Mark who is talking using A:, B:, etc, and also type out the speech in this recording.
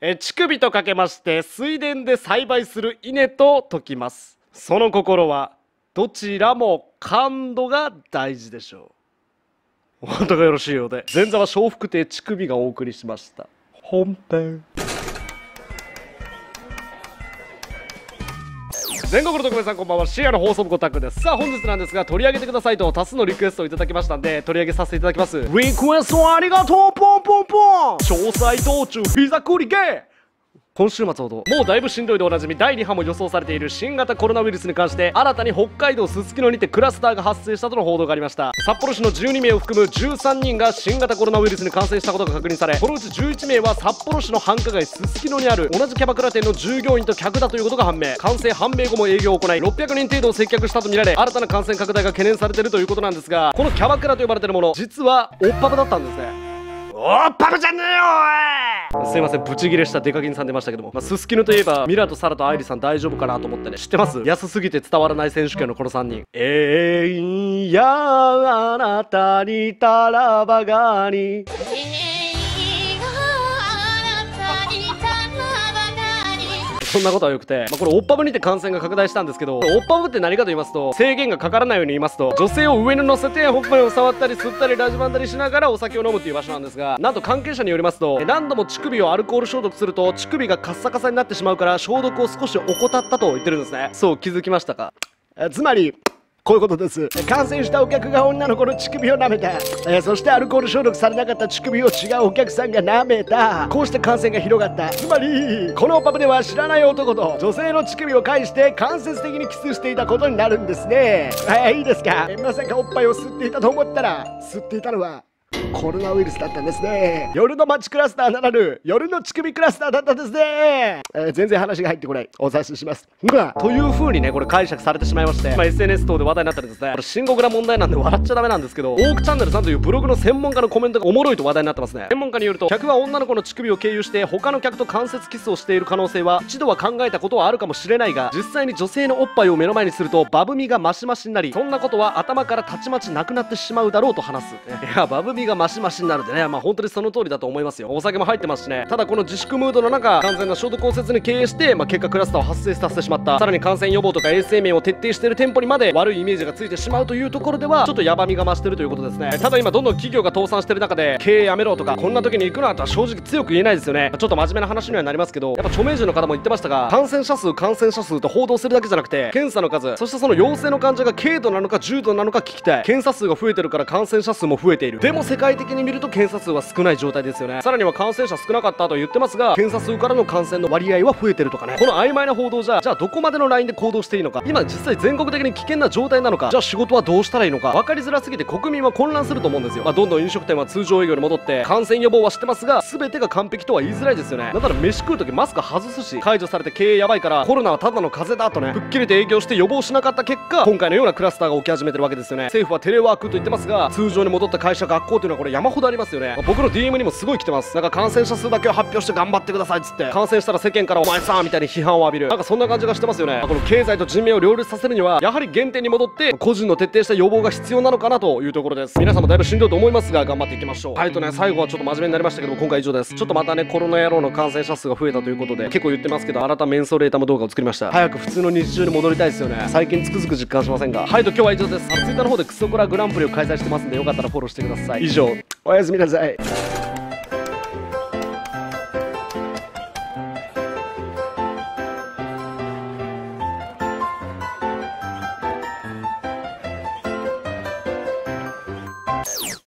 A: え乳首とかけまして水田で栽培する稲と解きます。その心はどちらも感度が大事でしょう。本当がよろしいようで。前座は笑福亭乳首がお送りしました。本編。全国の特命さんこんばんは。深夜の放送部コタクです。さあ本日なんですが取り上げてくださいと多数のリクエストをいただきましたんで取り上げさせていただきます。リクエストありがとうポンポンポン。詳細道中膝くりゲー今週末ほどもうだいぶしんどいでおなじみ第2波も予想されている新型コロナウイルスに関して新たに北海道すすきのにてクラスターが発生したとの報道がありました。札幌市の12名を含む13人が新型コロナウイルスに感染したことが確認されこのうち11名は札幌市の繁華街すすきのにある同じキャバクラ店の従業員と客だということが判明。感染判明後も営業を行い600人程度を接客したとみられ新たな感染拡大が懸念されているということなんですがこのキャバクラと呼ばれているもの実はオッパブだったんですね。おっパブじゃねえよおい。すいませんブチギレしたデカキンさん出ましたけども、まあ、ススキヌといえばミラとサラとアイリさん大丈夫かなと思ってね。知ってます？安すぎて伝わらない選手権のこの3人。えいやあなたにたらばがにそんなことはよくて、まあ、これオッパブにて感染が拡大したんですけどオッパブって何かと言いますと制限がかからないように言いますと女性を上に乗せてほっぱいを触ったり吸ったりラジバンダリしながらお酒を飲むっていう場所なんですがなんと関係者によりますと何度も乳首をアルコール消毒すると乳首がカッサカサになってしまうから消毒を少し怠ったと言ってるんですね。そう気づきましたか？つまりこういうことです。感染したお客が女の子の乳首を舐めた、えー、そしてアルコール消毒されなかった乳首を違うお客さんが舐めた。こうして感染が広がった。つまりこのパブでは知らない男と女性の乳首を介して間接的にキスしていたことになるんですね。はいいいですか、えー、まさかおっぱいを吸っていたと思ったら吸っていたのはコロナウイルスだったんですね。夜の街クラスターならぬ夜の乳首クラスターだったんですね、えー、全然話が入ってこない。お察しします。まあという風にねこれ解釈されてしまいまして、まあ、SNS 等で話題になったりですね。これ深刻な問題なんで笑っちゃダメなんですけどオークチャンネルさんというブログの専門家のコメントがおもろいと話題になってますね。専門家によると客は女の子の乳首を経由して他の客と間接キスをしている可能性は一度は考えたことはあるかもしれないが実際に女性のおっぱいを目の前にするとバブみがマシマシになりそんなことは頭からたちまちなくなってしまうだろうと話す。いやバブみがマシマシになるでね。まあ本当にその通りだと思いますよ。お酒も入ってますしね。ただこの自粛ムードの中完全な消毒をせずに経営して、まあ、結果クラスターを発生させてしまった。さらに感染予防とか衛生面を徹底している店舗にまで悪いイメージがついてしまうというところではちょっとヤバみが増してるということですね。ただ今どんどん企業が倒産してる中で経営やめろとかこんな時に行くなとは正直強く言えないですよね。ちょっと真面目な話にはなりますけどやっぱ著名人の方も言ってましたが感染者数感染者数と報道するだけじゃなくて検査の数そしてその陽性の患者が軽度なのか重度なのか聞きたい。検査数が増えてるから感染者数も増えている。でも世界的に見ると検査数は少ない状態ですよね。さらには感染者少なかったと言ってますが検査数からの感染の割合は増えてるとかね。この曖昧な報道じゃじゃあどこまでのラインで行動していいのか。今実際全国的に危険な状態なのか。じゃあ仕事はどうしたらいいのか。分かりづらすぎて国民は混乱すると思うんですよ、まあ、どんどん飲食店は通常営業に戻って感染予防はしてますが全てが完璧とは言いづらいですよね。だから飯食う時マスク外すし解除されて経営やばいからコロナはただの風邪だとね吹っ切れて営業して予防しなかった結果今回のようなクラスターが起き始めてるわけですよね。政府はテレワークと言ってますが通常に戻った会社学校というのはこれ山ほどありますよね、僕の DM にもすごい来てます。なんか感染者数だけを発表して頑張ってくださいっつって。感染したら世間からお前さみたいに批判を浴びる。なんかそんな感じがしてますよね。この経済と人命を両立させるにはやはり原点に戻って個人の徹底した予防が必要なのかなというところです。皆さんもだいぶしんどいと思いますが頑張っていきましょう。はいとね最後はちょっと真面目になりましたけども今回以上です。ちょっとまたねコロナ野郎の感染者数が増えたということで結構言ってますけど新たメンソレータム動画を作りました。早く普通の日常に戻りたいですよね。最近つくづく実感しませんが。はいと今日は以上です。Twitter の方でクソコラグランプリを開催してますんでよかったらフォローしてください。以上。おやすみなさい